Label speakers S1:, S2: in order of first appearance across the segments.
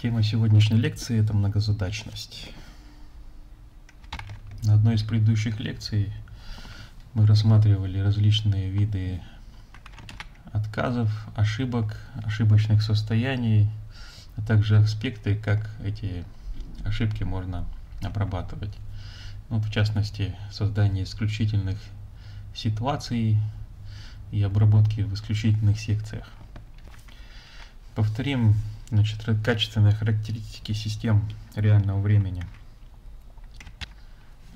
S1: Тема сегодняшней лекции – это многозадачность. На одной из предыдущих лекций мы рассматривали различные виды отказов, ошибок, ошибочных состояний, а также аспекты, как эти ошибки можно обрабатывать. Ну, в частности, создание исключительных ситуаций и обработки в исключительных секциях. Повторим значит, качественные характеристики систем реального времени.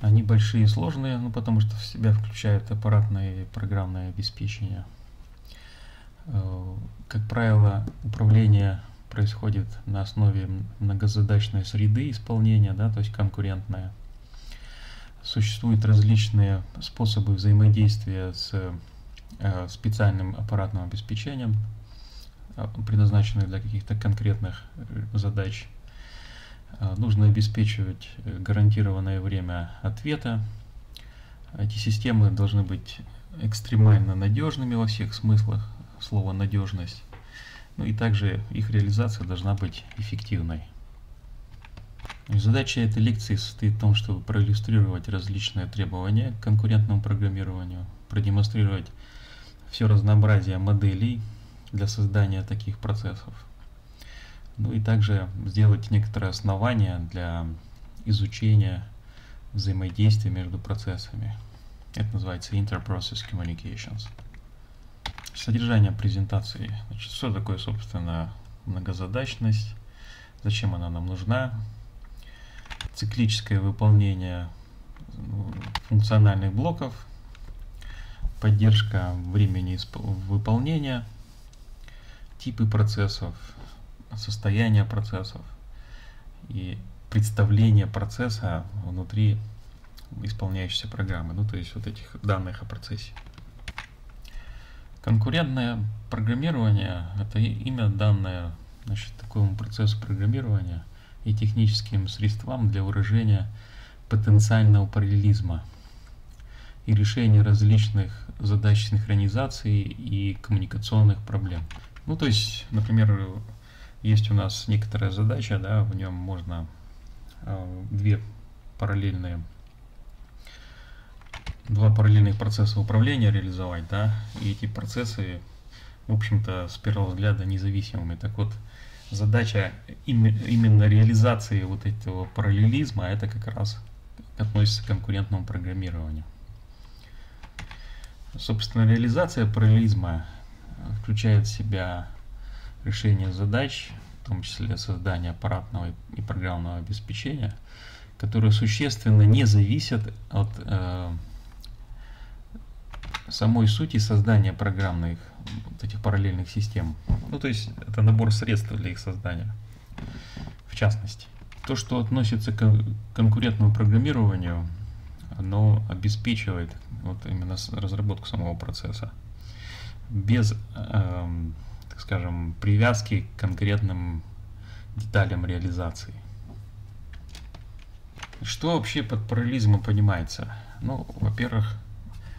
S1: Они большие и сложные, ну, потому что в себя включают аппаратное и программное обеспечение. Э, как правило, управление происходит на основе многозадачной среды исполнения, да, то есть конкурентная. Существуют различные способы взаимодействия с э, специальным аппаратным обеспечением, предназначенных для каких-то конкретных э, задач. Нужно обеспечивать гарантированное время ответа. Эти системы должны быть экстремально надежными во всех смыслах слова надежность. Ну и также их реализация должна быть эффективной. Задача этой лекции состоит в том, чтобы проиллюстрировать различные требования к конкурентному программированию, продемонстрировать все разнообразие моделей для создания таких процессов. Ну и также сделать некоторые основания для изучения взаимодействия между процессами. Это называется Interprocess Communications. Содержание презентации. Значит, что такое, собственно, многозадачность, зачем она нам нужна, циклическое выполнение ну, функциональных блоков, поддержка времени выполнения, типы процессов, состояние процессов и представление процесса внутри исполняющейся программы, ну то есть вот этих данных о процессе. Конкурентное программирование – это имя данное значит, такому процессу программирования и техническим средствам для выражения потенциального параллелизма и решения различных задач синхронизации и коммуникационных проблем. Ну, то есть, например, есть у нас некоторая задача, да, в нем можно э, две параллельные два параллельных процесса управления реализовать, да, и эти процессы, в общем-то, с первого взгляда независимыми. Так вот, задача именно реализации вот этого параллелизма, это как раз относится к конкурентному программированию. Собственно, реализация параллелизма включает в себя решение задач, в том числе создание аппаратного и программного обеспечения, которые существенно не зависят от э, самой сути создания программных вот этих параллельных систем. Ну, то есть это набор средств для их создания, в частности. То, что относится к конкурентному программированию, оно обеспечивает вот именно разработку самого процесса без, э, так скажем, привязки к конкретным деталям реализации. Что вообще под параллелизмом понимается? Ну, во-первых,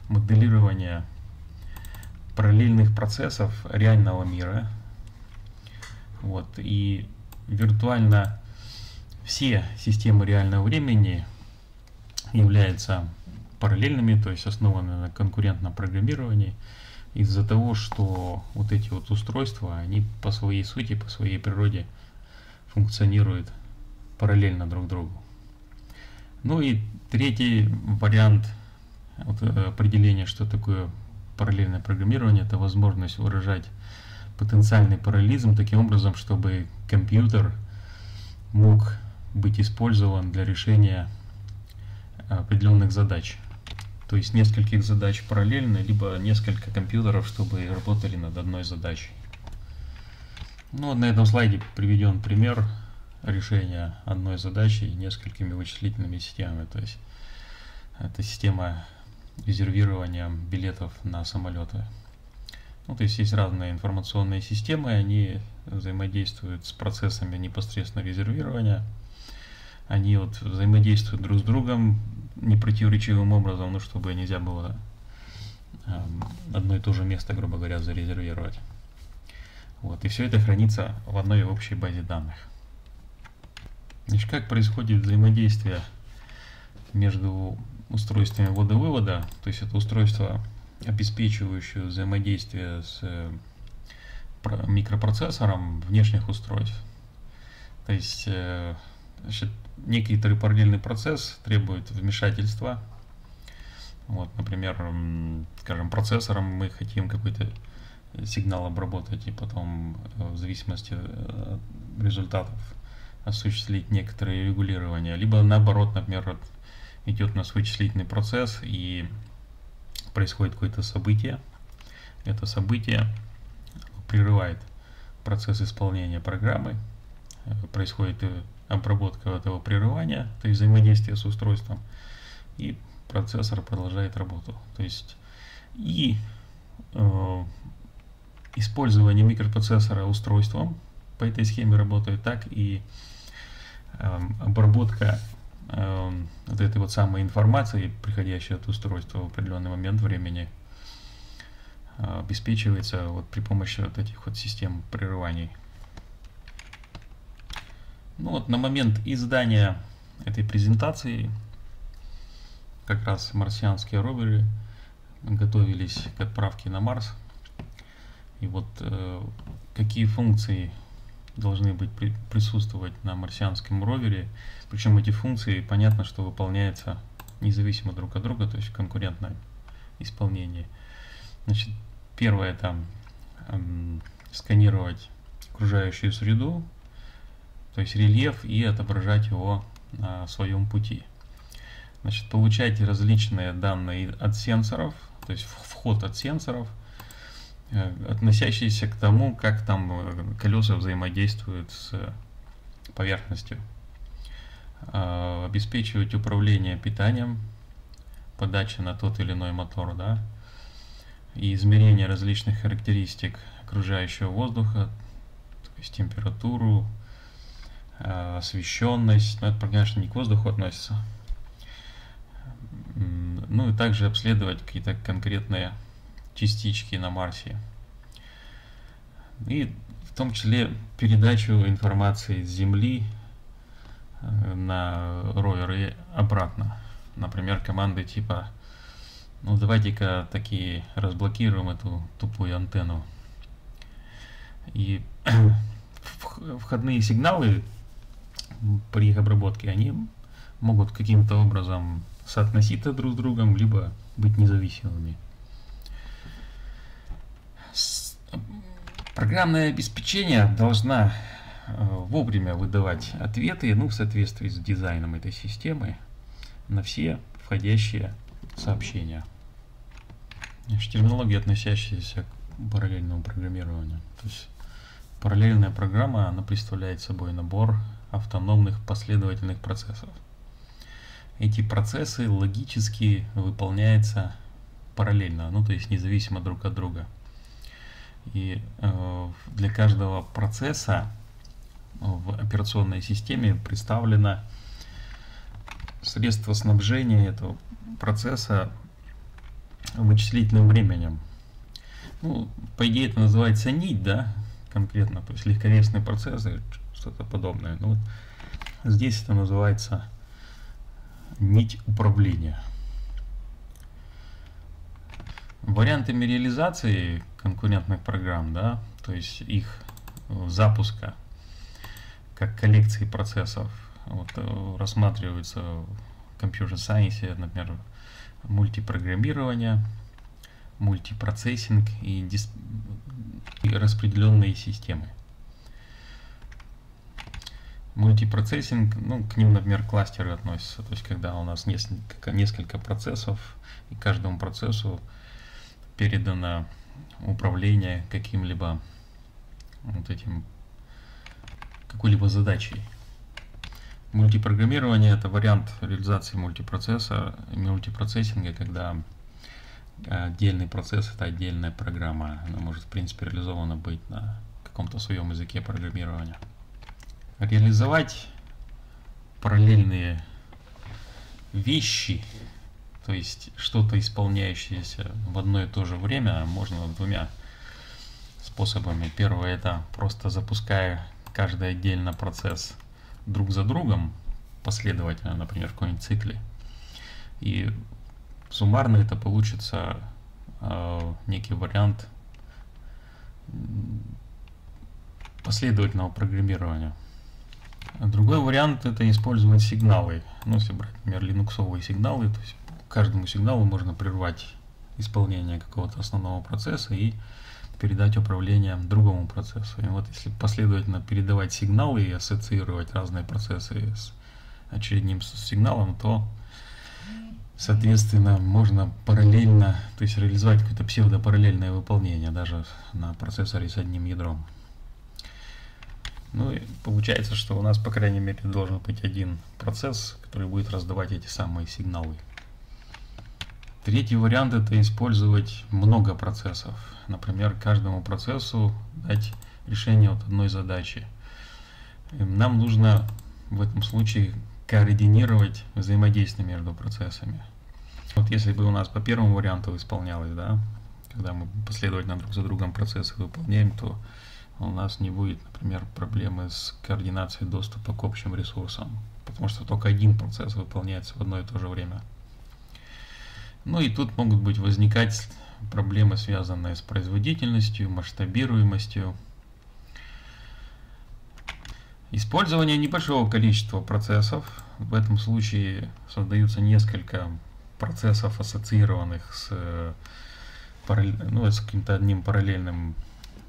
S1: моделирование параллельных процессов реального мира. Вот, и виртуально все системы реального времени являются параллельными, то есть основаны на конкурентном программировании, из-за того, что вот эти вот устройства, они по своей сути, по своей природе функционируют параллельно друг другу. Ну и третий вариант – вот, э, определение, что такое параллельное программирование, это возможность выражать потенциальный параллелизм таким образом, чтобы компьютер мог быть использован для решения определенных задач. То есть нескольких задач параллельно, либо несколько компьютеров, чтобы работали над одной задачей. Ну, на этом слайде приведен пример решения одной задачи несколькими вычислительными системами. То есть это система резервированием билетов на самолеты. Ну, то есть есть разные информационные системы, они взаимодействуют с процессами непосредственно резервирования. Они вот взаимодействуют друг с другом непротиворечивым образом, ну, чтобы нельзя было э, одно и то же место, грубо говоря, зарезервировать. Вот, и все это хранится в одной общей базе данных. Значит, как происходит взаимодействие между устройствами ввода-вывода, то есть это устройство, обеспечивающее взаимодействие с э, микропроцессором внешних устройств. То есть э, значит, некий параллельный процесс требует вмешательства. Вот, например, скажем, процессором мы хотим какой-то сигнал обработать и потом э, в зависимости от результатов осуществить некоторые регулирования. Либо наоборот, например, идет у нас вычислительный процесс и происходит какое-то событие. Это событие прерывает процесс исполнения программы, э, происходит обработка этого прерывания, то есть взаимодействие с устройством, и процессор продолжает работу. То есть и э, использование микропроцессора устройством по этой схеме работает, так и э, обработка э, вот этой вот самой информации, приходящей от устройства в определенный момент времени, э, обеспечивается вот при помощи вот этих вот систем прерываний. Ну вот на момент издания этой презентации как раз марсианские роверы готовились к отправке на Марс. И вот э, какие функции должны быть при, присутствовать на марсианском ровере. Причем эти функции, понятно, что выполняются независимо друг от друга, то есть конкурентное исполнение. Значит, первое это эм, сканировать окружающую среду, то есть рельеф, и отображать его на своем пути. Значит, получать различные данные от сенсоров, то есть вход от сенсоров – Э, относящиеся к тому, как там э, колеса взаимодействуют с поверхностью. А, обеспечивать управление питанием, подача на тот или иной мотор, да, и измерение различных характеристик окружающего воздуха, то есть температуру, освещенность, но это, конечно, не к воздуху относится. Ну и также обследовать какие-то конкретные частички на Марсе. И в том числе передачу информации с Земли э, на ровер и обратно. Например, команды типа ну давайте-ка такие разблокируем эту тупую антенну. И входные сигналы при их обработке, они могут каким-то образом соотноситься друг с другом, либо быть независимыми. Программное обеспечение должна э, вовремя выдавать ответы, ну, в соответствии с дизайном этой системы, на все входящие сообщения. Значит, терминология, относящаяся к параллельному программированию. То есть параллельная программа, она представляет собой набор автономных последовательных процессов. Эти процессы логически выполняются параллельно, ну то есть независимо друг от друга. И э, для каждого процесса в операционной системе представлено средство снабжения этого процесса вычислительным временем. Ну, по идее это называется нить, да, конкретно, то есть легковесные процессы, что-то подобное. Ну, вот здесь это называется нить управления. Вариантами реализации конкурентных программ, да, то есть их э, запуска как коллекции процессов вот, э, рассматриваются в Computer Science, например, мультипрограммирование, мультипроцессинг и, дис... и распределенные системы. Мультипроцессинг, ну, к ним, например, кластеры относятся, то есть когда у нас несколько, несколько процессов, и каждому процессу передано управления каким-либо вот этим какой-либо задачей. Мультипрограммирование это вариант реализации мультипроцесса, мультипроцессинга, когда отдельный процесс это отдельная программа. Она может в принципе реализована быть на каком-то своем языке программирования. Реализовать параллельные вещи то есть что-то исполняющееся в одно и то же время можно двумя способами. Первое это просто запуская каждый отдельно процесс друг за другом последовательно, например, в каком-нибудь цикле. И суммарно это получится э, некий вариант последовательного программирования. Другой вариант это использовать сигналы. Ну, если брать, например, линуксовые сигналы, то есть каждому сигналу можно прервать исполнение какого-то основного процесса и передать управление другому процессу. И вот если последовательно передавать сигналы и ассоциировать разные процессы с очередным сигналом, то соответственно можно параллельно, то есть реализовать какое-то псевдопараллельное выполнение даже на процессоре с одним ядром. Ну и получается, что у нас, по крайней мере, должен быть один процесс, который будет раздавать эти самые сигналы. Третий вариант это использовать много процессов. Например, каждому процессу дать решение от одной задачи. Нам нужно в этом случае координировать взаимодействие между процессами. Вот если бы у нас по первому варианту исполнялось, да, когда мы последовательно друг за другом процессы выполняем, то у нас не будет, например, проблемы с координацией доступа к общим ресурсам, потому что только один процесс выполняется в одно и то же время. Ну и тут могут быть возникать проблемы, связанные с производительностью, масштабируемостью. Использование небольшого количества процессов, в этом случае создаются несколько процессов, ассоциированных с, ну, с каким-то одним параллельным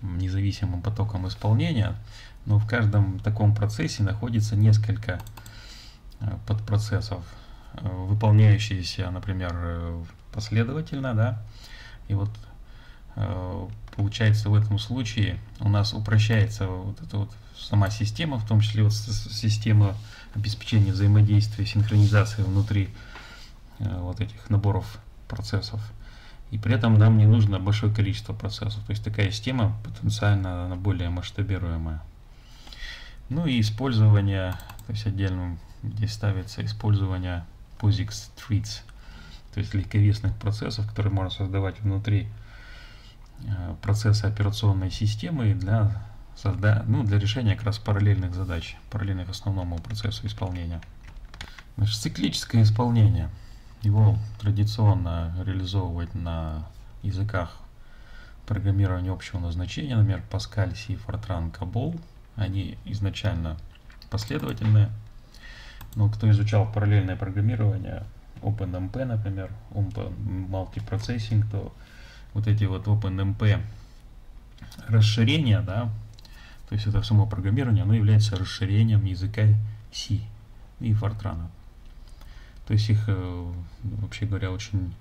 S1: независимым потоком исполнения, но в каждом таком процессе находится несколько э, подпроцессов, э, выполняющиеся, например, э, последовательно, да, и вот получается в этом случае у нас упрощается вот эта вот сама система, в том числе вот система обеспечения взаимодействия, синхронизации внутри вот этих наборов процессов. И при этом нам не нужно большое количество процессов. То есть такая система потенциально она более масштабируемая. Ну и использование, то есть отдельно здесь ставится использование POSIX treats, то есть легковесных процессов, которые можно создавать внутри э, процесса операционной системы для, созда... ну, для решения как раз параллельных задач, параллельных основному процессу исполнения. Значит, циклическое исполнение – его традиционно реализовывать на языках программирования общего назначения, например, Pascal, C, Fortran, Cabol. Они изначально последовательные. Но кто изучал параллельное программирование, OpenMP, например, Open Multiprocessing, то вот эти вот OpenMP расширения, да, то есть это само программирование, оно является расширением языка C и Fortran. То есть их, э, вообще говоря, очень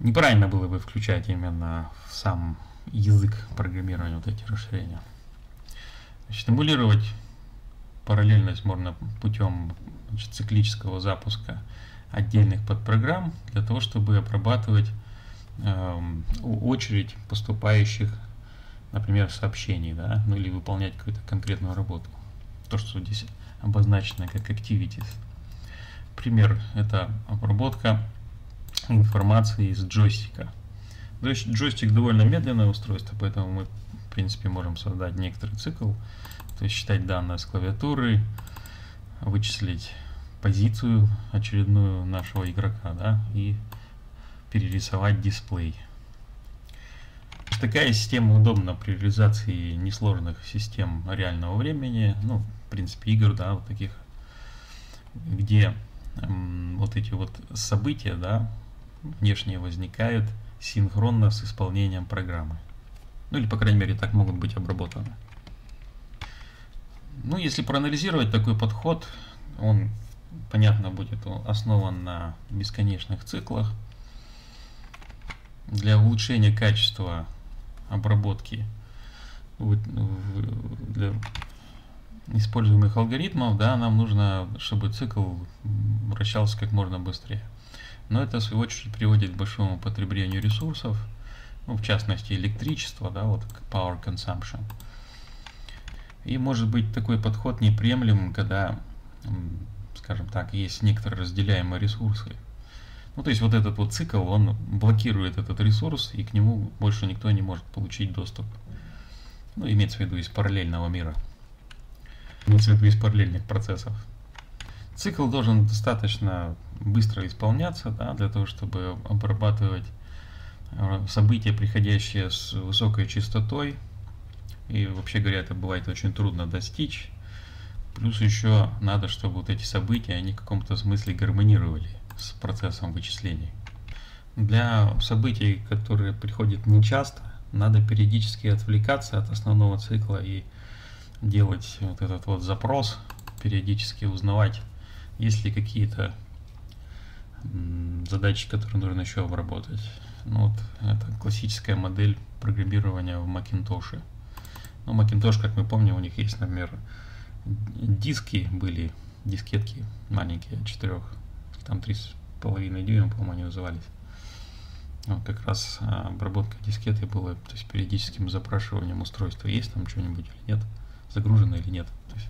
S1: неправильно было бы включать именно в сам язык программирования вот эти расширения. Значит, эмулировать параллельность можно путем значит, циклического запуска отдельных подпрограмм для того, чтобы обрабатывать э, очередь поступающих, например, сообщений, да, ну или выполнять какую-то конкретную работу. То, что здесь обозначено как activities. Пример – это обработка информации из джойстика. Джойстик довольно медленное устройство, поэтому мы, в принципе, можем создать некоторый цикл, то есть считать данные с клавиатуры, вычислить позицию очередную нашего игрока, да, и перерисовать дисплей. Такая система удобна при реализации несложных систем реального времени, ну, в принципе, игр, да, вот таких, где вот эти вот события, да, внешние возникают синхронно с исполнением программы. Ну или, по крайней мере, так могут быть обработаны. Ну, если проанализировать такой подход, он, понятно, будет основан на бесконечных циклах. Для улучшения качества обработки для используемых алгоритмов, да, нам нужно, чтобы цикл вращался как можно быстрее. Но это, в свою очередь, приводит к большому потреблению ресурсов, ну, в частности, электричества, да, вот power consumption. И может быть такой подход неприемлем, когда, скажем так, есть некоторые разделяемые ресурсы. Ну, то есть вот этот вот цикл, он блокирует этот ресурс, и к нему больше никто не может получить доступ. Ну, имеется в виду из параллельного мира. Виду из параллельных процессов. Цикл должен достаточно быстро исполняться, да, для того, чтобы обрабатывать э, события, приходящие с высокой частотой. И вообще говоря, это бывает очень трудно достичь. Плюс еще надо, чтобы вот эти события, они в каком-то смысле гармонировали с процессом вычислений. Для событий, которые приходят нечасто, надо периодически отвлекаться от основного цикла и делать вот этот вот запрос, периодически узнавать, есть ли какие-то задачи, которые нужно еще обработать. Ну, вот это классическая модель программирования в Macintosh. Ну, Macintosh, как мы помним, у них есть, например, диски были, дискетки маленькие, четырех, там три с половиной дюйма, по-моему, они назывались. Вот как раз а, обработка дискеты была, то есть периодическим запрашиванием устройства, есть там что-нибудь или нет, загружено или нет. То есть,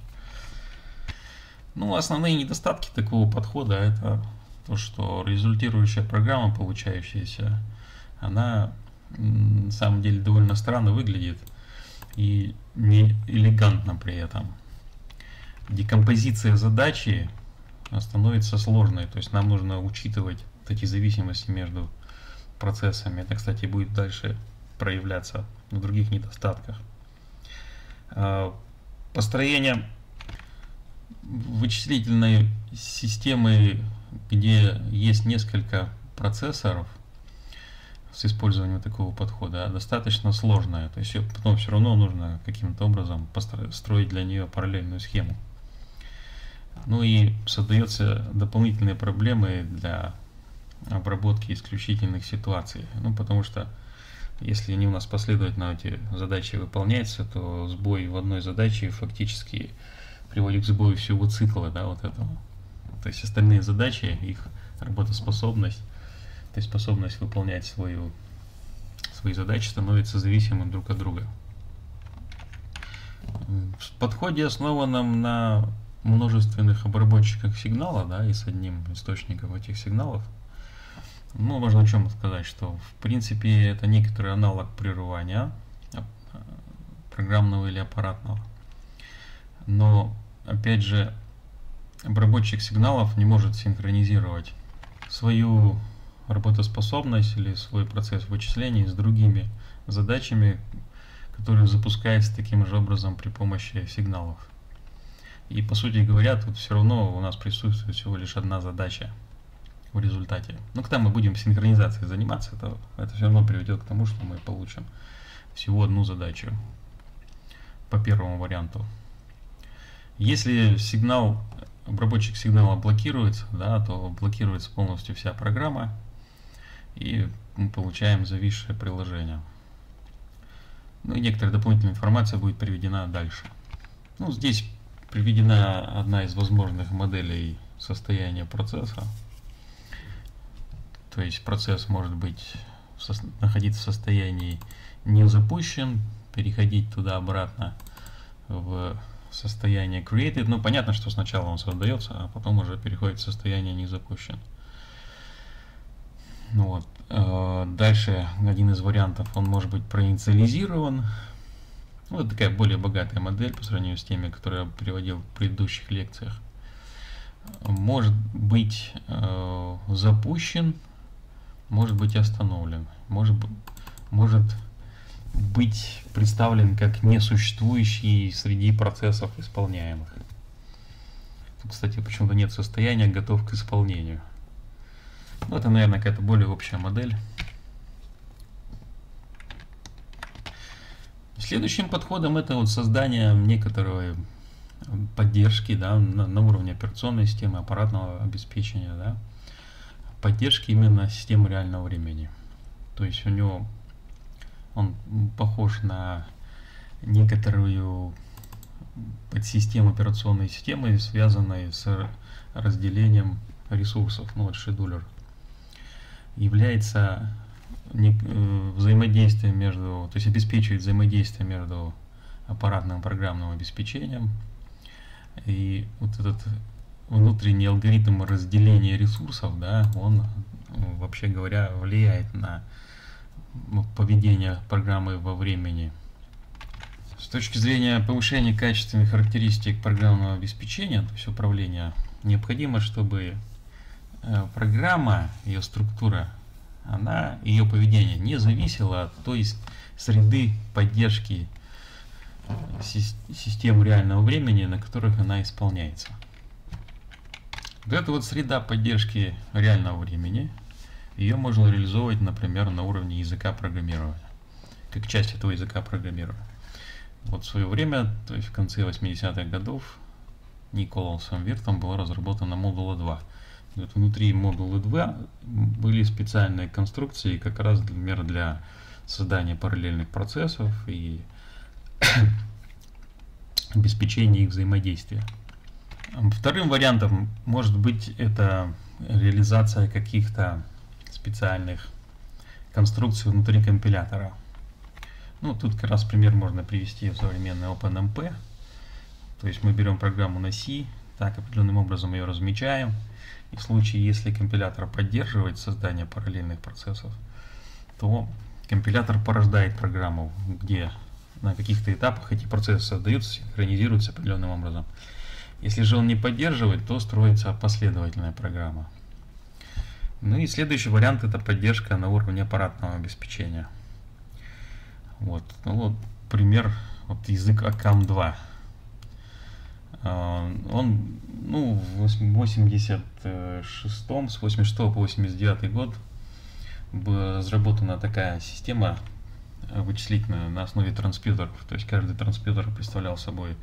S1: ну, основные недостатки такого подхода это то, что результирующая программа, получающаяся, она на самом деле довольно странно выглядит и не элегантно при этом. Декомпозиция задачи становится сложной, то есть нам нужно учитывать эти зависимости между процессами. Это, кстати, будет дальше проявляться в других недостатках. А, построение вычислительной системы, где есть несколько процессоров с использованием такого подхода, достаточно сложная. То есть потом все равно нужно каким-то образом построить для нее параллельную схему. Ну и создаются дополнительные проблемы для обработки исключительных ситуаций. Ну, потому что если они у нас последовательно эти задачи выполняются, то сбой в одной задаче фактически приводит к сбою всего цикла, да, вот этого. То есть остальные задачи, их работоспособность, то есть способность выполнять свою, свои задачи становится зависимым друг от друга. В подходе, основанном на множественных обработчиках сигнала, да, и с одним источником этих сигналов, ну, можно о чем сказать, что в принципе это некоторый аналог прерывания а, программного или аппаратного. Но, опять же, обработчик сигналов не может синхронизировать свою работоспособность или свой процесс вычислений с другими задачами, которые запускаются таким же образом при помощи сигналов. И по сути говоря, тут все равно у нас присутствует всего лишь одна задача в результате. Но когда мы будем синхронизацией заниматься, то это все равно приведет к тому, что мы получим всего одну задачу по первому варианту. Если сигнал, обработчик сигнала блокируется, да, то блокируется полностью вся программа, и мы получаем зависшее приложение. Ну и некоторая дополнительная информация будет приведена дальше. Ну, здесь приведена одна из возможных моделей состояния процесса. То есть процесс может быть находиться в состоянии не запущен, переходить туда-обратно в состояние created. Ну, понятно, что сначала он создается, а потом уже переходит в состояние не запущен. Ну вот. Э, дальше один из вариантов, он может быть проинициализирован, ну, это такая более богатая модель по сравнению с теми, которые я приводил в предыдущих лекциях. Может быть э, запущен, может быть остановлен, может, может быть представлен как несуществующий среди процессов исполняемых. Тут, кстати, почему-то нет состояния готов к исполнению. Ну, это, наверное, какая-то более общая модель. Следующим подходом это вот создание некоторой поддержки да, на, на уровне операционной системы, аппаратного обеспечения, да, поддержки именно системы реального времени. То есть у него он похож на некоторую подсистему операционной системы, связанной с разделением ресурсов, ну вот шедулер, является Э, взаимодействие между, то есть обеспечивает взаимодействие между аппаратным программным обеспечением. И вот этот внутренний алгоритм разделения ресурсов, да, он, вообще говоря, влияет на поведение программы во времени. С точки зрения повышения качественных характеристик программного обеспечения, то есть управления, необходимо, чтобы э, программа, ее структура, она, ее поведение не зависело от той среды поддержки э, систем реального времени, на которых она исполняется. Вот эта вот среда поддержки реального времени, ее можно реализовывать, например, на уровне языка программирования, как часть этого языка программирования. Вот в свое время, то есть в конце 80-х годов, Николасом Виртом была разработана модула 2. Вот внутри модула 2 были специальные конструкции как раз, например, для создания параллельных процессов и обеспечения их взаимодействия. Вторым вариантом может быть это реализация каких-то специальных конструкций внутри компилятора. Ну, тут как раз пример можно привести в современный OpenMP. То есть мы берем программу на C, так определенным образом ее размечаем. И в случае, если компилятор поддерживает создание параллельных процессов, то компилятор порождает программу, где на каких-то этапах эти процессы создаются, синхронизируются определенным образом. Если же он не поддерживает, то строится последовательная программа. Ну и следующий вариант это поддержка на уровне аппаратного обеспечения. Вот, ну вот пример, вот язык ACAM2. А, он, ну, в 86 с 86 по 89 год была разработана такая система вычислительная на основе транспьютеров. То есть каждый транспьютер представлял собой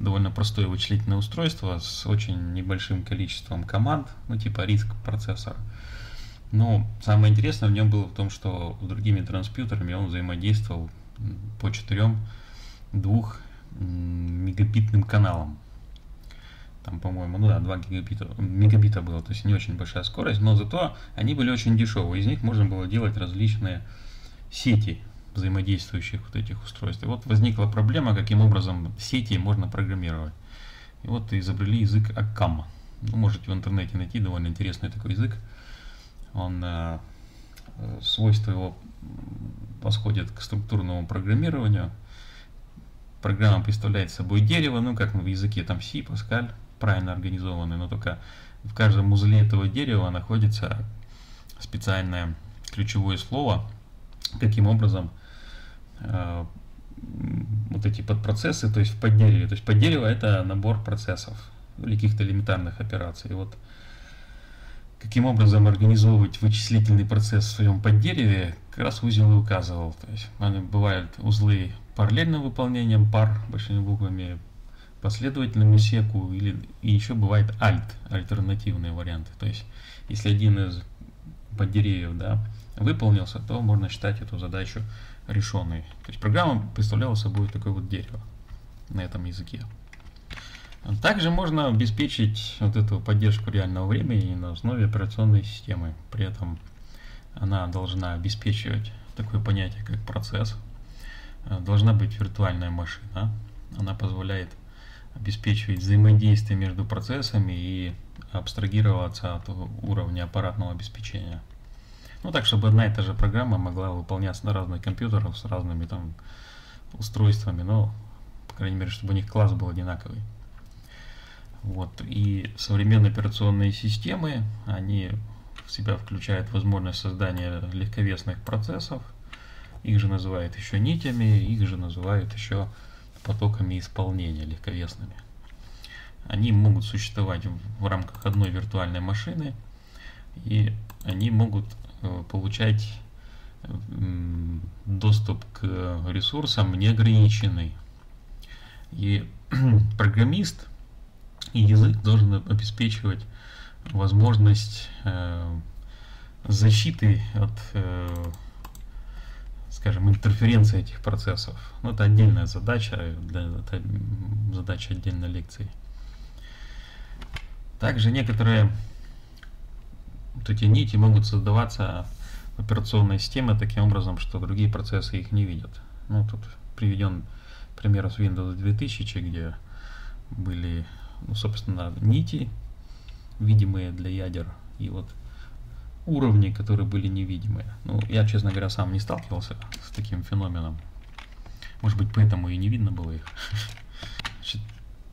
S1: довольно простое вычислительное устройство с очень небольшим количеством команд, ну типа риск процессора. Но самое интересное в нем было в том, что с другими транспьютерами он взаимодействовал по четырем двух мегабитным каналам. Там, по-моему, ну да, 2 гигабита, мегабита было, то есть не очень большая скорость, но зато они были очень дешевые. Из них можно было делать различные сети взаимодействующих вот этих устройств. И вот возникла проблема, каким образом сети можно программировать. И вот изобрели язык Аккама. Ну, можете в интернете найти довольно интересный такой язык. Он, э, свойства его восходит к структурному программированию. Программа представляет собой дерево, ну как в языке там C, Pascal, правильно организованный, но только в каждом узле этого дерева находится специальное ключевое слово, каким образом вот эти подпроцессы, то есть в поддереве, то есть поддерево это набор процессов или каких-то элементарных операций. И вот каким образом организовывать вычислительный процесс в своем поддереве, как раз узел и указывал. То есть бывают узлы параллельным выполнением пар большими буквами, последовательному секу, или и еще бывает alt, альтернативные варианты. То есть, если один из поддеревьев да, выполнился, то можно считать эту задачу решенной. То есть программа представляла собой такое вот дерево на этом языке. Также можно обеспечить вот эту поддержку реального времени на основе операционной системы. При этом она должна обеспечивать такое понятие, как процесс. Должна быть виртуальная машина. Она позволяет обеспечивать взаимодействие между процессами и абстрагироваться от уровня аппаратного обеспечения. Ну так, чтобы одна и та же программа могла выполняться на разных компьютерах с разными там устройствами, но, по крайней мере, чтобы у них класс был одинаковый. Вот. И современные операционные системы, они в себя включают возможность создания легковесных процессов. Их же называют еще нитями, их же называют еще потоками исполнения легковесными. Они могут существовать в рамках одной виртуальной машины, и они могут получать доступ к ресурсам неограниченный. И программист и язык должен обеспечивать возможность э, защиты от, э, скажем, интерференции этих процессов. Ну, это отдельная задача, это задача отдельной лекции. Также некоторые вот эти нити могут создаваться в операционной системе таким образом, что другие процессы их не видят. Ну, тут приведен пример с Windows 2000, где были ну, собственно, нити, видимые для ядер, и вот уровни, которые были невидимые. Ну, я, честно говоря, сам не сталкивался с таким феноменом. Может быть, поэтому и не видно было их. Значит,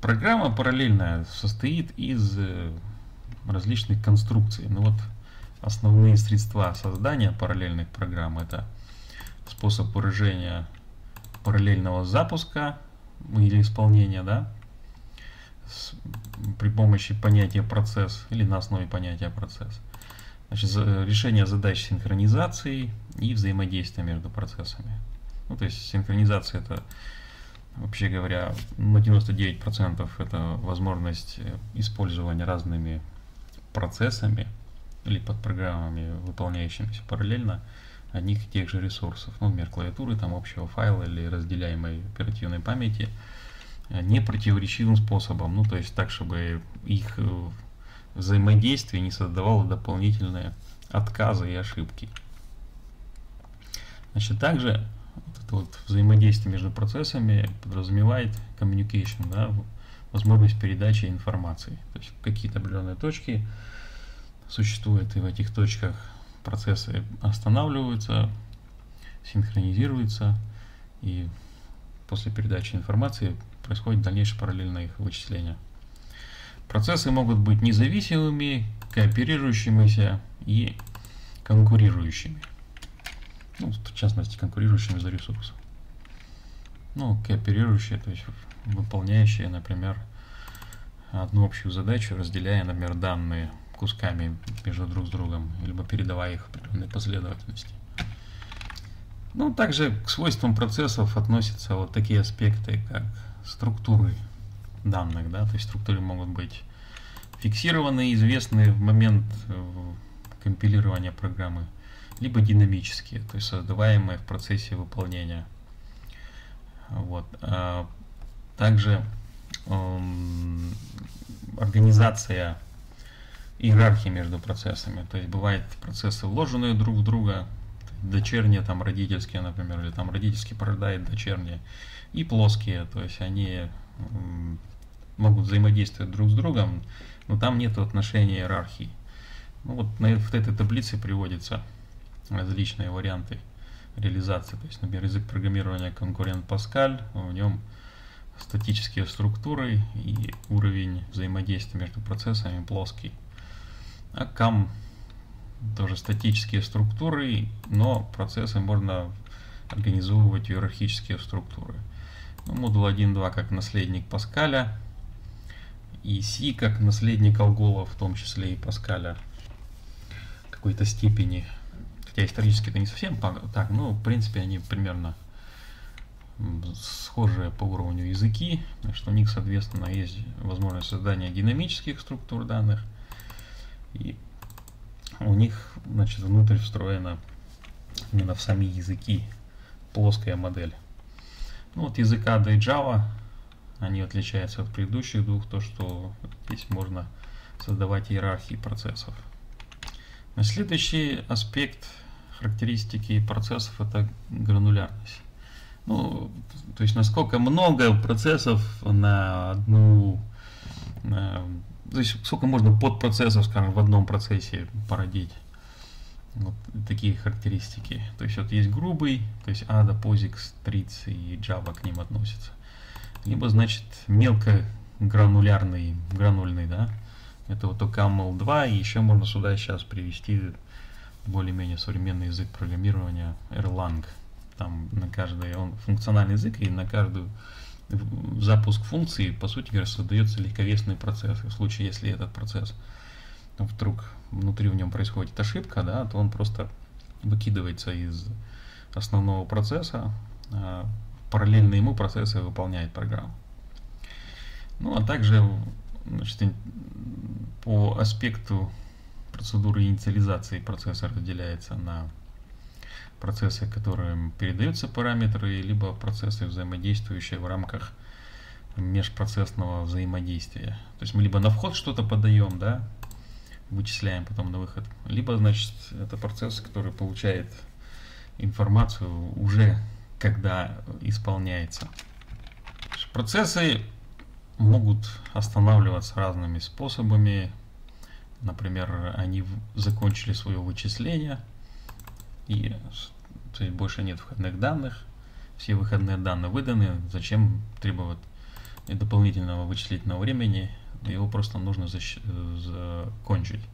S1: программа параллельная состоит из э, различных конструкций. Ну вот основные средства создания параллельных программ это способ выражения параллельного запуска или исполнения, да, с, при помощи понятия процесс или на основе понятия процесс. Значит, за, решение задач синхронизации и взаимодействия между процессами. Ну, то есть синхронизация это, вообще говоря, на 99% это возможность э, использования разными процессами или под программами, выполняющимися параллельно, одних и тех же ресурсов, ну, например, клавиатуры, там, общего файла или разделяемой оперативной памяти, э, не противоречивым способом, ну, то есть так, чтобы их э, взаимодействие не создавало дополнительные отказы и ошибки. Значит, также вот это вот взаимодействие между процессами подразумевает communication, да, возможность передачи информации. То есть какие-то определенные точки существуют, и в этих точках процессы останавливаются, синхронизируются, и после передачи информации происходит дальнейшее параллельное их вычисление. Процессы могут быть независимыми, кооперирующимися и конкурирующими. Ну, в частности, конкурирующими за ресурсы. Ну, кооперирующие, то есть выполняющие, например, одну общую задачу, разделяя, например, данные кусками между друг с другом, либо передавая их в определенной последовательности. Ну, также к свойствам процессов относятся вот такие аспекты, как структуры данных, да, то есть структуры могут быть фиксированные, известные в момент э, компилирования программы, либо динамические, то есть создаваемые в процессе выполнения. Вот. А также эм, организация иерархии между процессами. То есть бывают процессы вложенные друг в друга, дочерние, там родительские, например, или там родительский порождает дочерние, и плоские, то есть они могут взаимодействовать друг с другом, но там нет отношения иерархии. Ну вот на, в этой таблице приводятся различные варианты реализации. То есть, например, язык программирования конкурент Паскаль, в нем статические структуры и уровень взаимодействия между процессами плоский. А кам тоже статические структуры, но процессы можно организовывать иерархические структуры. Ну, модуль 1.2 как наследник Паскаля, и C как наследник Алгола, в том числе и Паскаля в какой-то степени. Хотя исторически это не совсем так, но в принципе они примерно схожие по уровню языки, что у них, соответственно, есть возможность создания динамических структур данных, и у них, значит, внутрь встроена именно в сами языки плоская модель. Ну вот язык ADA и Java, они отличаются от предыдущих двух, то что здесь можно создавать иерархии процессов. Следующий аспект характеристики процессов это гранулярность. Ну, то есть насколько много процессов на одну, на, то есть сколько можно подпроцессов, скажем, в одном процессе породить. Вот такие характеристики. То есть вот есть грубый, то есть ADA, POSIX, TRITS и Java к ним относятся. Либо, значит, мелко гранулярный, гранульный, да. Это вот OCaml 2, и еще можно сюда сейчас привести более-менее современный язык программирования Erlang. Там на каждый, он функциональный язык, и на каждую запуск функции, по сути говоря, создается легковесный процесс. И в случае, если этот процесс вдруг внутри в нем происходит ошибка, да, то он просто выкидывается из основного процесса, а параллельно ему процессы выполняет программа. Ну а также значит, по аспекту процедуры инициализации процесса разделяется на процессы, которым передаются параметры, либо процессы, взаимодействующие в рамках межпроцессного взаимодействия. То есть мы либо на вход что-то подаем, да, вычисляем потом на выход, либо, значит, это процесс, который получает информацию уже когда исполняется. Процессы могут останавливаться разными способами. Например, они закончили свое вычисление, и то есть больше нет входных данных, все выходные данные выданы, зачем требовать дополнительного вычислительного времени, его просто нужно закончить.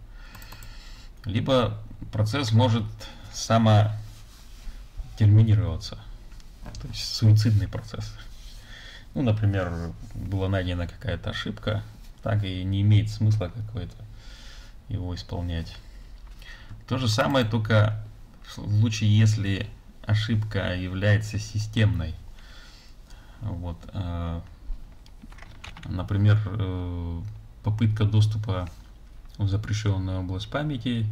S1: Либо процесс может самотерминироваться, то есть суицидный процесс. Ну, например, была найдена какая-то ошибка, так и не имеет смысла какой-то его исполнять. То же самое, только в случае, если ошибка является системной. Вот, э, например, э, попытка доступа в запрещенную область памяти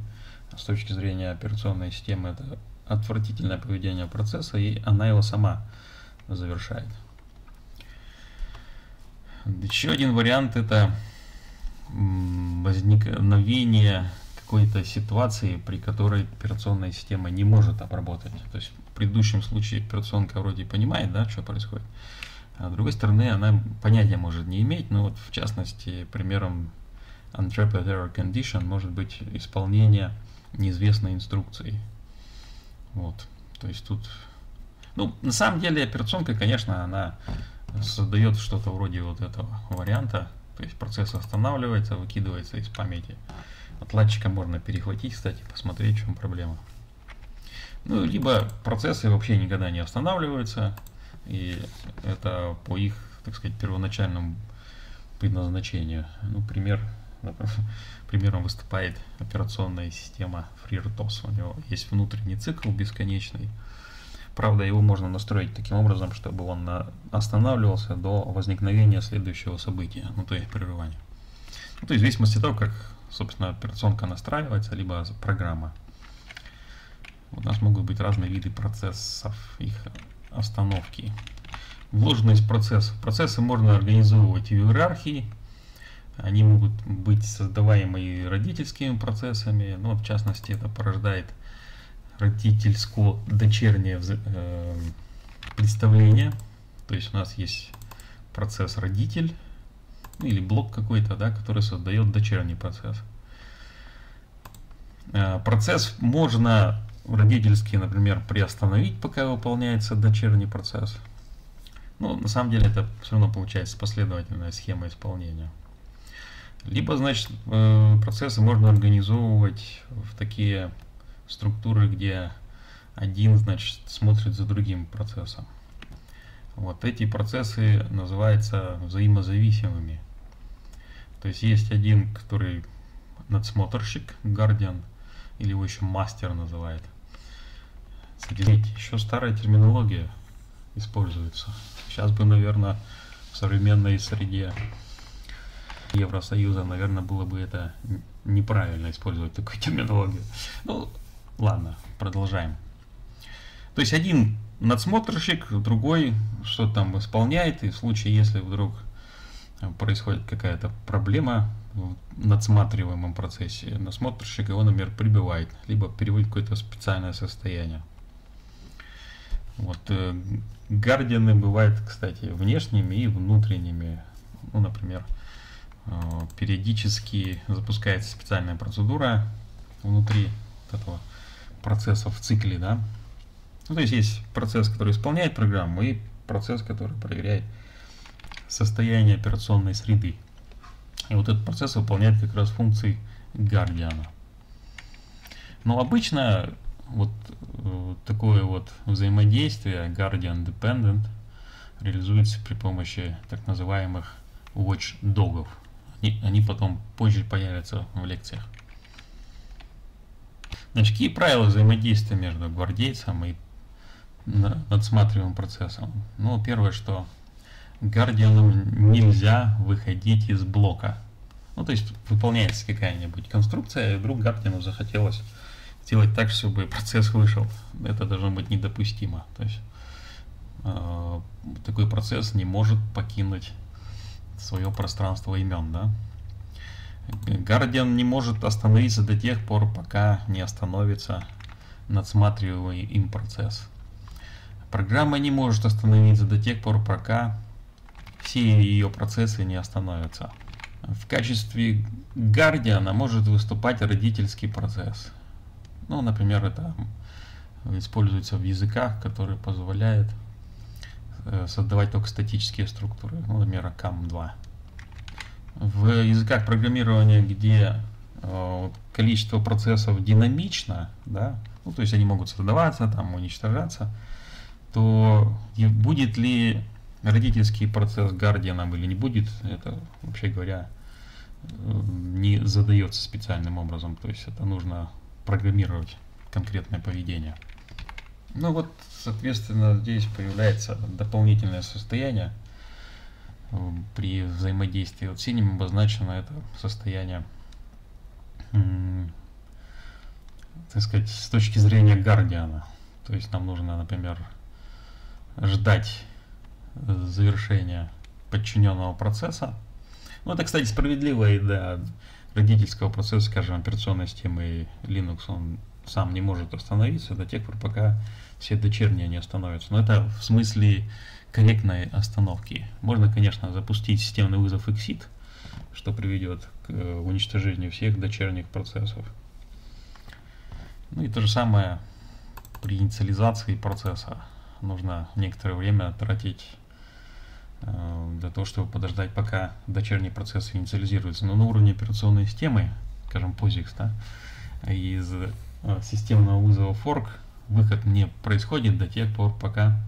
S1: с точки зрения операционной системы это отвратительное поведение процесса, и она его сама завершает. Еще один вариант это возникновение какой-то ситуации, при которой операционная система не может обработать. То есть в предыдущем случае операционка вроде понимает, да, что происходит. А с другой стороны, она понятия может не иметь, но вот в частности, примером Untrapped Error Condition может быть исполнение неизвестной инструкции. Вот. То есть тут... Ну, на самом деле операционка, конечно, она создает что-то вроде вот этого варианта. То есть процесс останавливается, выкидывается из памяти. Отладчика можно перехватить, кстати, посмотреть, в чем проблема. Ну, либо процессы вообще никогда не останавливаются, и это по их, так сказать, первоначальному предназначению. Ну, пример, примером выступает операционная система FreeRTOS. У него есть внутренний цикл бесконечный. Правда, его можно настроить таким образом, чтобы он останавливался до возникновения следующего события, ну то есть прерывания. Ну, то есть в зависимости от того, как собственно, операционка настраивается, либо программа. У нас могут быть разные виды процессов, их остановки. Вложенность процессов. Процессы можно организовывать в иерархии. Они могут быть создаваемы родительскими процессами. Ну, в частности, это порождает родительско-дочернее э, представление. То есть у нас есть процесс родитель, или блок какой-то, да, который создает дочерний процесс. Э, процесс можно родительский, например, приостановить, пока выполняется дочерний процесс. Ну, на самом деле это все равно получается последовательная схема исполнения. Либо, значит, э, процессы можно организовывать в такие структуры, где один, значит, смотрит за другим процессом. Вот эти процессы называются взаимозависимыми. То есть есть один, который надсмотрщик, гардиан, или его еще мастер называет. Смотрите, еще старая терминология используется. Сейчас бы, наверное, в современной среде Евросоюза, наверное, было бы это неправильно использовать такую терминологию. Ну, ладно, продолжаем. То есть один надсмотрщик, другой что-то там исполняет, и в случае, если вдруг происходит какая-то проблема в надсматриваемом процессе, насмотрщик его, например, прибивает, либо переводит какое-то специальное состояние. Вот, э, гардианы бывают, кстати, внешними и внутренними. Ну, например, э, периодически запускается специальная процедура внутри вот этого процесса в цикле, да. Ну, то есть есть процесс, который исполняет программу, и процесс, который проверяет состояние операционной среды. И вот этот процесс выполняет как раз функции гардиана. Но обычно вот э, такое вот взаимодействие Guardian Dependent реализуется при помощи так называемых watchdogов. Они, они потом позже появятся в лекциях. Значит, какие правила взаимодействия между гвардейцем и надсматриваемым процессом? Ну, первое, что гардианам нельзя выходить из блока. Ну, то есть выполняется какая-нибудь конструкция, и вдруг гардиану захотелось сделать так, чтобы процесс вышел. Это должно быть недопустимо. То есть э, такой процесс не может покинуть свое пространство имен, да. Гардиан не может остановиться до тех пор, пока не остановится надсматриваемый им процесс. Программа не может остановиться до тех пор, пока все ее процессы не остановятся. В качестве гардиана может выступать родительский процесс. Ну, например, это используется в языках, которые позволяют э, создавать только статические структуры, ну, например, CAM2. В языках программирования, где э, количество процессов динамично, да, ну, то есть они могут создаваться, там, уничтожаться, то будет ли родительский процесс гардианом или не будет, это, вообще говоря, не задается специальным образом. То есть это нужно программировать конкретное поведение. Ну вот, соответственно, здесь появляется дополнительное состояние при взаимодействии. Вот синим обозначено это состояние, так сказать, с точки зрения гардиана. То есть нам нужно, например, ждать завершения подчиненного процесса. Ну, это, кстати, справедливо и для родительского процесса, скажем, операционной системы Linux, он сам не может остановиться до тех пор, пока все дочерние не остановятся. Но это в смысле корректной остановки. Можно, конечно, запустить системный вызов exit, что приведет к э, уничтожению всех дочерних процессов. Ну и то же самое при инициализации процесса. Нужно некоторое время тратить для того, чтобы подождать, пока дочерний процесс инициализируется. Но на уровне операционной системы, скажем, POSIX, да, из э, системного вызова fork выход не происходит до тех пор, пока,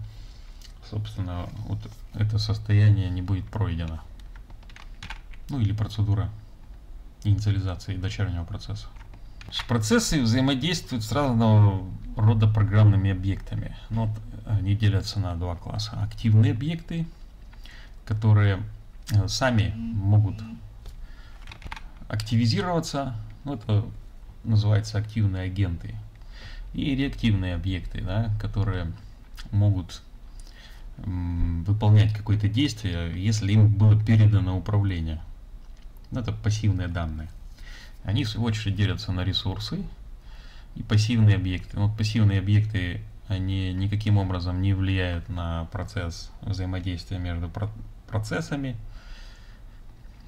S1: собственно, вот это состояние не будет пройдено. Ну или процедура инициализации дочернего процесса. Процессы взаимодействуют с разного рода программными объектами. Ну, вот они делятся на два класса. Активные объекты которые э, сами могут активизироваться, ну, это называется активные агенты, и реактивные объекты, да, которые могут выполнять какое-то действие, если им было передано управление. Ну, это пассивные данные. Они, в свою очередь, делятся на ресурсы и пассивные объекты. Вот пассивные объекты, они никаким образом не влияют на процесс взаимодействия между процессами.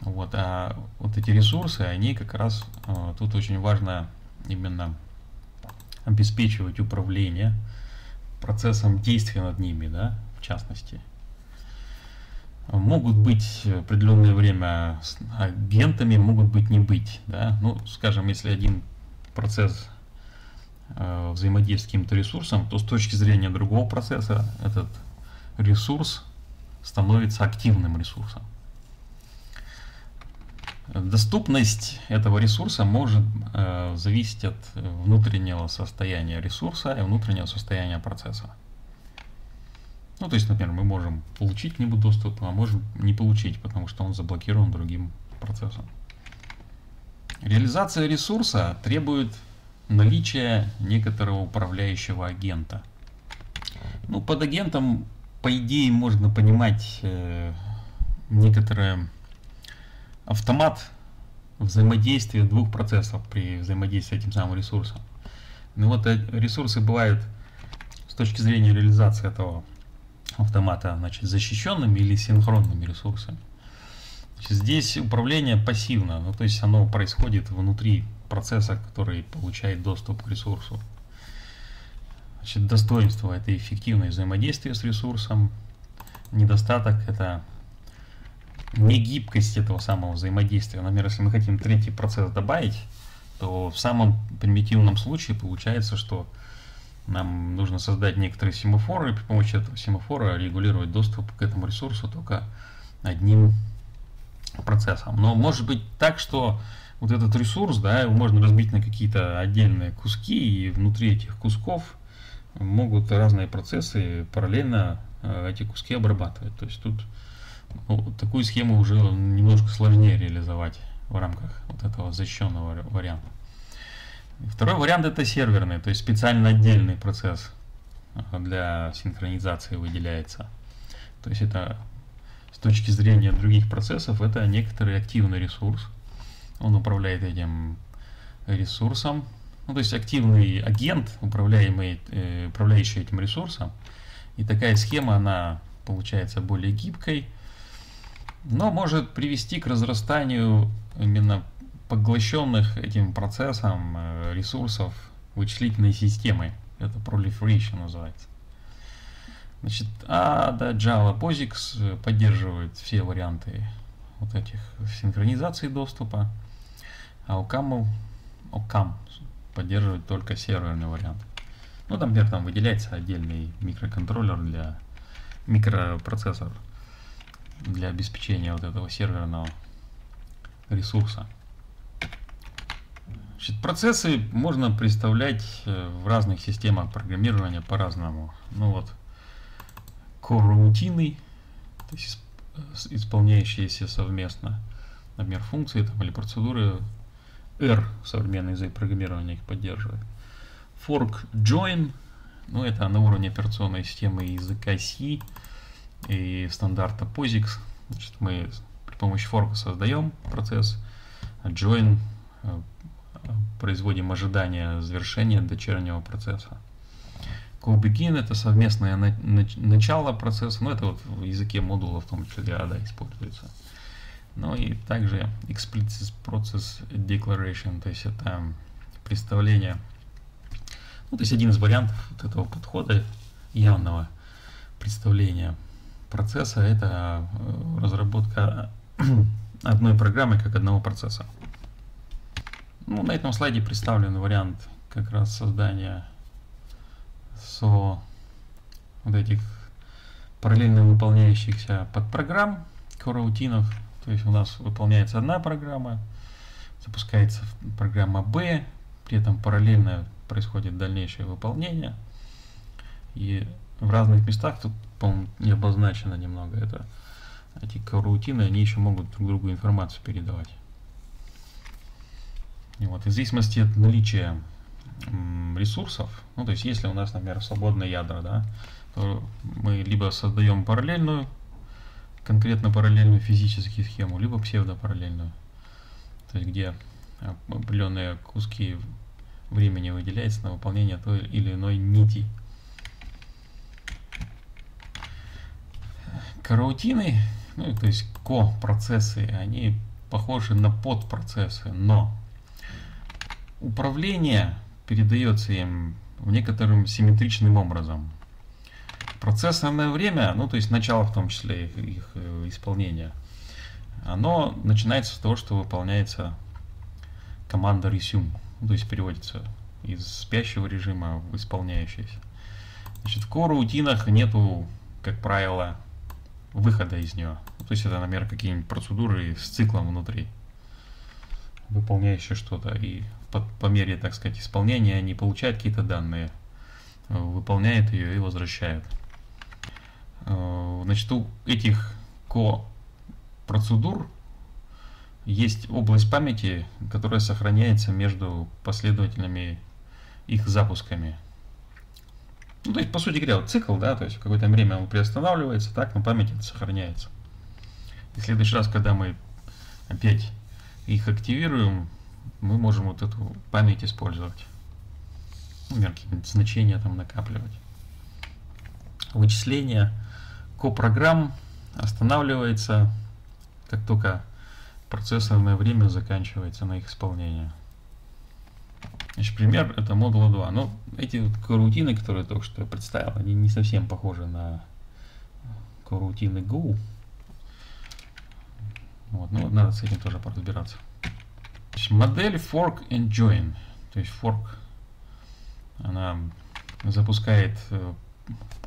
S1: Вот, а вот эти ресурсы, они как раз, э, тут очень важно именно обеспечивать управление процессом действия над ними, да, в частности. Могут быть определенное время агентами, могут быть не быть, да. Ну, скажем, если один процесс э, взаимодействует с каким-то ресурсом, то с точки зрения другого процесса этот ресурс становится активным ресурсом. Доступность этого ресурса может э, зависеть от внутреннего состояния ресурса и внутреннего состояния процесса. Ну, то есть, например, мы можем получить к нему доступ, а можем не получить, потому что он заблокирован другим процессом. Реализация ресурса требует наличия некоторого управляющего агента. Ну, под агентом по идее можно понимать э, некоторое автомат взаимодействия двух процессов при взаимодействии с этим самым ресурсом. Ну вот э, ресурсы бывают с точки зрения реализации этого автомата значит, защищенными или синхронными ресурсами. Значит, здесь управление пассивно, ну, то есть оно происходит внутри процесса, который получает доступ к ресурсу. Значит, достоинство – это эффективное взаимодействие с ресурсом. Недостаток – это негибкость этого самого взаимодействия. Например, если мы хотим третий процесс добавить, то в самом примитивном случае получается, что нам нужно создать некоторые семафоры, и при помощи этого семафора регулировать доступ к этому ресурсу только одним процессом. Но может быть так, что вот этот ресурс, да, его можно разбить на какие-то отдельные куски, и внутри этих кусков могут разные процессы параллельно э, эти куски обрабатывать. То есть тут ну, такую схему уже немножко сложнее реализовать в рамках вот этого защищенного варианта. Второй вариант это серверный, то есть специально отдельный процесс э, для синхронизации выделяется. То есть это с точки зрения других процессов это некоторый активный ресурс. Он управляет этим ресурсом, ну, то есть активный агент, управляемый, э, управляющий этим ресурсом. И такая схема, она получается более гибкой, но может привести к разрастанию именно поглощенных этим процессом э, ресурсов вычислительной системы. Это proliferation называется. Значит, а да, Java POSIX поддерживает все варианты вот этих синхронизации доступа, а OCaml, OCam поддерживает только серверный вариант. Ну, например, там выделяется отдельный микроконтроллер для микропроцессор для обеспечения вот этого серверного ресурса. Значит, процессы можно представлять э, в разных системах программирования по-разному. Ну вот, core-рутины, то есть исполняющиеся совместно, например, функции там, или процедуры. R, современный язык программирования их поддерживает. Fork join, ну это на уровне операционной системы языка C и стандарта POSIX. Значит, мы при помощи форка создаем процесс, а join э, производим ожидание завершения дочернего процесса. CoBegin это совместное на, на, начало процесса, ну это вот в языке модула в том числе ADA используется. Ну и также explicit process declaration, то есть это представление, ну то есть один из вариантов вот этого подхода явного представления процесса это э, разработка одной программы как одного процесса. Ну, на этом слайде представлен вариант как раз создания со вот этих параллельно выполняющихся подпрограмм короутинов. То есть у нас выполняется одна программа, запускается программа B, при этом параллельно происходит дальнейшее выполнение. И в разных местах, тут, по-моему, не обозначено немного это, эти короутины, они еще могут друг другу информацию передавать. И вот, в зависимости от наличия ресурсов, ну то есть если у нас, например, свободные ядра, да, то мы либо создаем параллельную, конкретно параллельную физическую схему, либо псевдопараллельную, то есть где определенные куски времени выделяется на выполнение той или иной нити. Караутины, ну то есть ко-процессы, они похожи на подпроцессы, но управление передается им в некоторым симметричным образом. Процессорное время, ну то есть начало в том числе их, их э, исполнения, оно начинается с того, что выполняется команда resume, ну, то есть переводится из спящего режима в исполняющийся. Значит, в core-рутинах нету, как правило, выхода из нее. То есть это, например, какие-нибудь процедуры с циклом внутри, выполняющие что-то. И по, по мере, так сказать, исполнения они получают какие-то данные, выполняют ее и возвращают. Э, значит, у этих ко-процедур есть область памяти, которая сохраняется между последовательными их запусками. Ну, то есть, по сути говоря, цикл, да, то есть в какое-то время он приостанавливается, так, но память это сохраняется. И в следующий раз, когда мы опять их активируем, мы можем вот эту память использовать. Например, какие-нибудь значения там накапливать. Вычисление копрограмм останавливается, как только процессорное время заканчивается на их исполнение. Значит, пример это модула 2. Но эти вот корутины, которые я только что представил, они не совсем похожи на корутины Go. Вот, ну, надо с этим тоже поразбираться. Модель fork and join, то есть fork, она запускает э,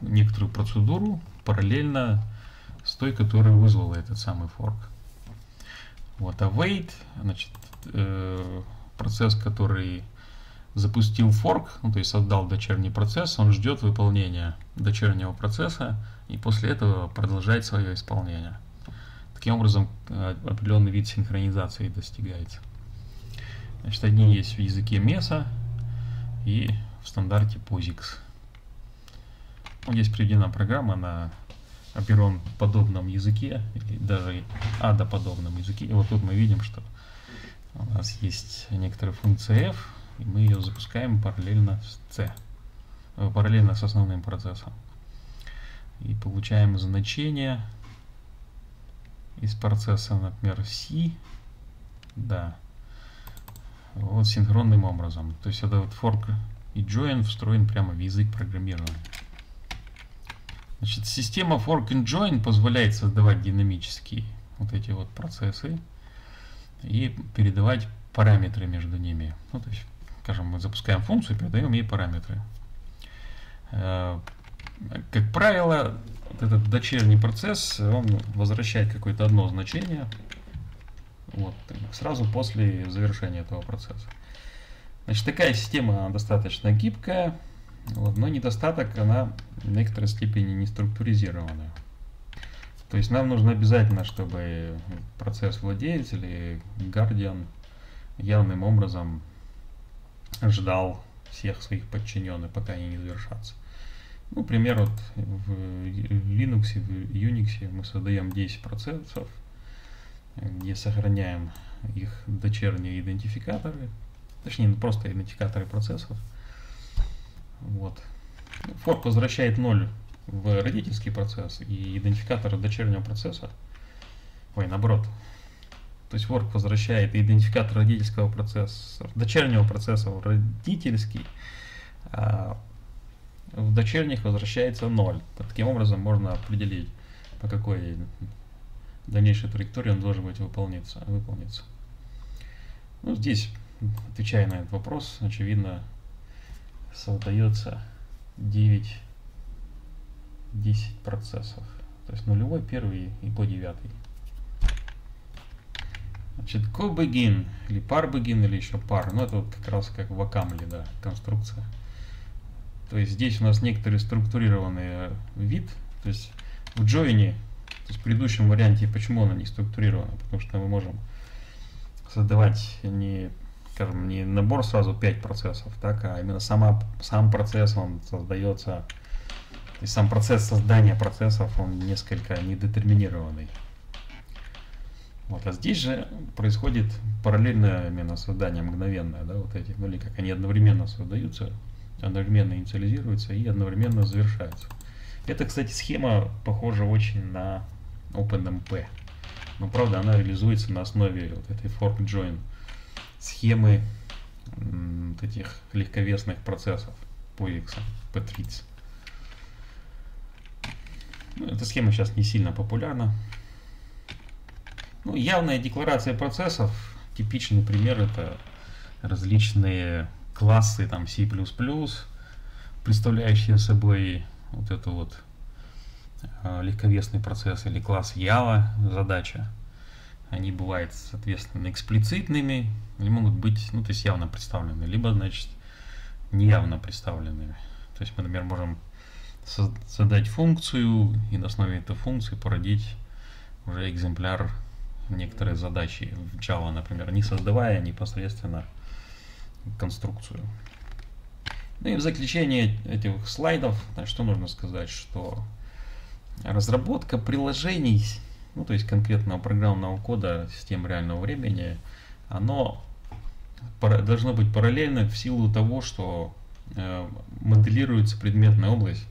S1: некоторую процедуру параллельно с той, которая вызвала этот самый fork. Вот, await, значит, э, процесс, который запустил форк, ну, то есть создал дочерний процесс, он ждет выполнения дочернего процесса и после этого продолжает свое исполнение. Таким образом, э, определенный вид синхронизации достигается. Значит, одни есть в языке MESA и в стандарте POSIX. Вот здесь приведена программа на оперон подобном языке, или даже ADA подобном языке. И вот тут мы видим, что у нас есть некоторая функция f, и мы ее запускаем параллельно с C, э, параллельно с основным процессом. И получаем значение из процесса, например, C, да, вот синхронным образом. То есть это вот fork и join встроен прямо в язык программирования. Значит, система fork and join позволяет создавать динамические вот эти вот процессы и передавать параметры между ними. Ну, то есть, скажем, мы запускаем функцию передаем ей параметры. Э, как правило, вот этот дочерний процесс, он возвращает какое-то одно значение вот, сразу после завершения этого процесса. Значит, такая система достаточно гибкая, вот, но недостаток, она в некоторой степени не структуризированная. То есть нам нужно обязательно, чтобы процесс владелец или guardian явным образом ждал всех своих подчиненных, пока они не завершатся. Ну, пример, вот в Linux, в Unix мы создаем 10 процессов, где сохраняем их дочерние идентификаторы, точнее, просто идентификаторы процессов. Вот. Форк возвращает 0 в родительский процесс и идентификатор дочернего процесса, ой, наоборот, то есть fork возвращает идентификатор родительского процесса, дочернего процесса в родительский, а в дочерних возвращается 0. Таким образом можно определить, по какой дальнейшей траектории он должен быть выполниться. выполниться. Ну, здесь, отвечая на этот вопрос, очевидно, создается 9 10 процессов. То есть нулевой, первый и по девятый. Значит, co-begin или par-begin или еще par, ну это вот как раз как в Акамле, да, конструкция. То есть здесь у нас некоторый структурированный э, вид, то есть в join, то есть в предыдущем варианте, почему она не структурирована, потому что мы можем создавать не, скажем, не набор сразу 5 процессов, так, а именно сама, сам процесс, он создается и сам процесс создания процессов, он несколько недетерминированный. Вот, а здесь же происходит параллельное именно создание мгновенное, да, вот эти, ну или как они одновременно создаются, одновременно инициализируются и одновременно завершаются. Эта, кстати, схема похожа очень на OpenMP. Но правда она реализуется на основе вот этой fork join схемы вот этих легковесных процессов POX, P30. Ну, эта схема сейчас не сильно популярна. Ну, явная декларация процессов, типичный пример это различные классы там C++, представляющие собой вот это вот э, легковесный процесс или класс Java задача. Они бывают, соответственно, эксплицитными, они могут быть, ну, то есть явно представлены, либо, значит, неявно представленными. То есть мы, например, можем задать функцию и на основе этой функции породить уже экземпляр некоторой задачи в Java, например, не создавая непосредственно конструкцию. Ну и в заключение этих слайдов, что нужно сказать, что разработка приложений, ну то есть конкретного программного кода систем реального времени, оно должно быть параллельно в силу того, что э, моделируется предметная область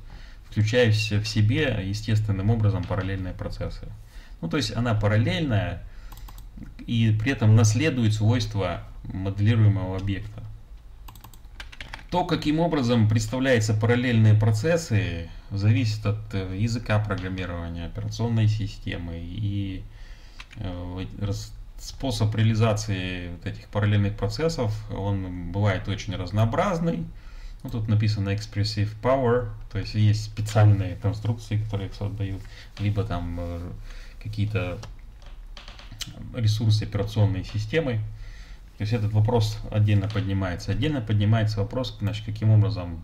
S1: включающая в себе естественным образом параллельные процессы. Ну, то есть она параллельная и при этом наследует свойства моделируемого объекта. То, каким образом представляются параллельные процессы, зависит от э, языка программирования, операционной системы и э, способ реализации вот этих параллельных процессов, он бывает очень разнообразный. Ну, тут написано Expressive Power, то есть есть специальные конструкции, которые их создают, либо там э, какие-то ресурсы операционной системы. То есть этот вопрос отдельно поднимается. Отдельно поднимается вопрос, значит, каким образом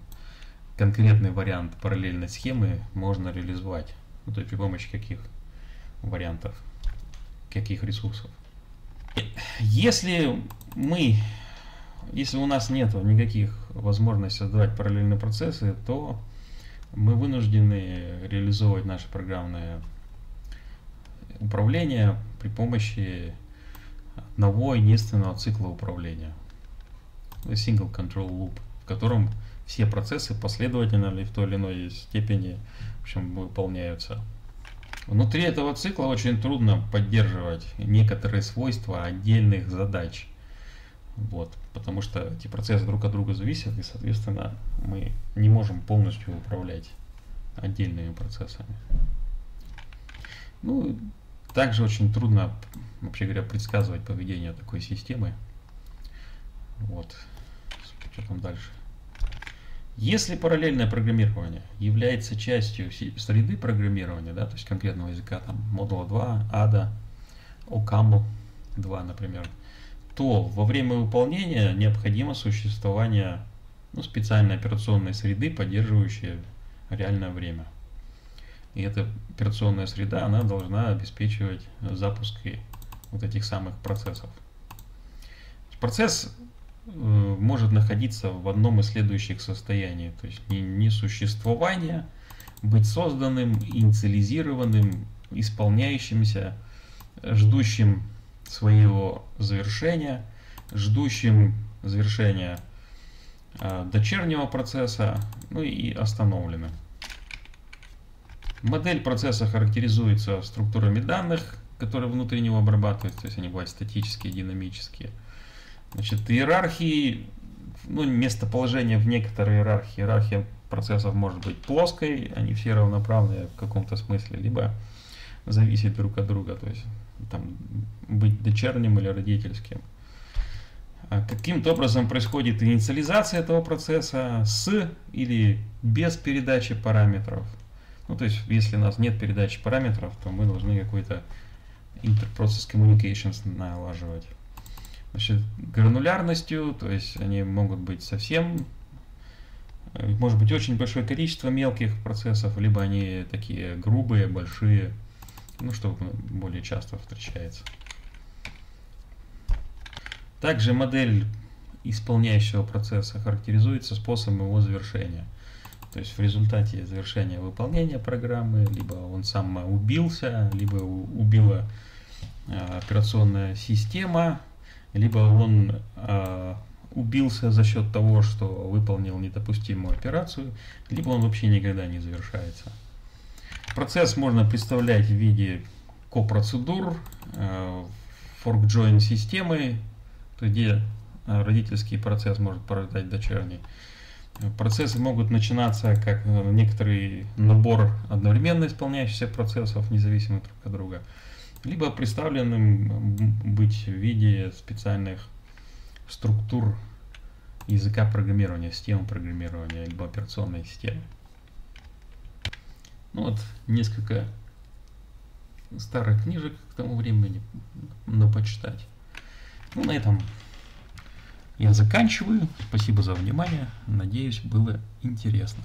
S1: конкретный вариант параллельной схемы можно реализовать. Ну, то есть при помощи каких вариантов, каких ресурсов. Если мы если у нас нет никаких возможностей создавать параллельные процессы, то мы вынуждены реализовывать наше программное управление при помощи одного единственного цикла управления. Single Control Loop, в котором все процессы последовательно или в той или иной степени в общем, выполняются. Внутри этого цикла очень трудно поддерживать некоторые свойства отдельных задач. Вот, потому что эти процессы друг от друга зависят, и, соответственно, мы не можем полностью управлять отдельными процессами. Ну, также очень трудно, вообще говоря, предсказывать поведение такой системы. Вот. Что там дальше? Если параллельное программирование является частью среды программирования, да, то есть конкретного языка, там, модула 2, ADA, OCaml 2, например, то во время выполнения необходимо существование ну, специальной операционной среды, поддерживающей реальное время. И эта операционная среда, она должна обеспечивать запуск вот этих самых процессов. Процесс э, может находиться в одном из следующих состояний, то есть не, не существование, быть созданным, инициализированным, исполняющимся, ждущим своего завершения, ждущим завершения э, дочернего процесса, ну и остановленным. Модель процесса характеризуется структурами данных, которые внутри него обрабатываются, то есть они бывают статические, динамические. Значит, иерархии, ну, местоположение в некоторой иерархии, иерархия процессов может быть плоской, они все равноправные в каком-то смысле, либо зависеть друг от друга, то есть там, быть дочерним или родительским. А каким-то образом происходит инициализация этого процесса с или без передачи параметров. Ну, то есть, если у нас нет передачи параметров, то мы должны какой-то interprocess communications налаживать. Значит, гранулярностью, то есть они могут быть совсем, э, может быть очень большое количество мелких процессов, либо они такие грубые, большие, ну, что более часто встречается. Также модель исполняющего процесса характеризуется способом его завершения. То есть в результате завершения выполнения программы, либо он сам убился, либо убила э, операционная система, либо он э, убился за счет того, что выполнил недопустимую операцию, либо он вообще никогда не завершается. Процесс можно представлять в виде копроцедур, fork-join системы, где родительский процесс может порождать дочерний. Процессы могут начинаться как э, некоторый набор одновременно исполняющихся процессов, независимо друг от друга, либо представленным быть в виде специальных структур языка программирования, системы программирования, либо операционной системы. Ну вот, несколько старых книжек к тому времени, но почитать. Ну, на этом я заканчиваю. Спасибо за внимание. Надеюсь, было интересно.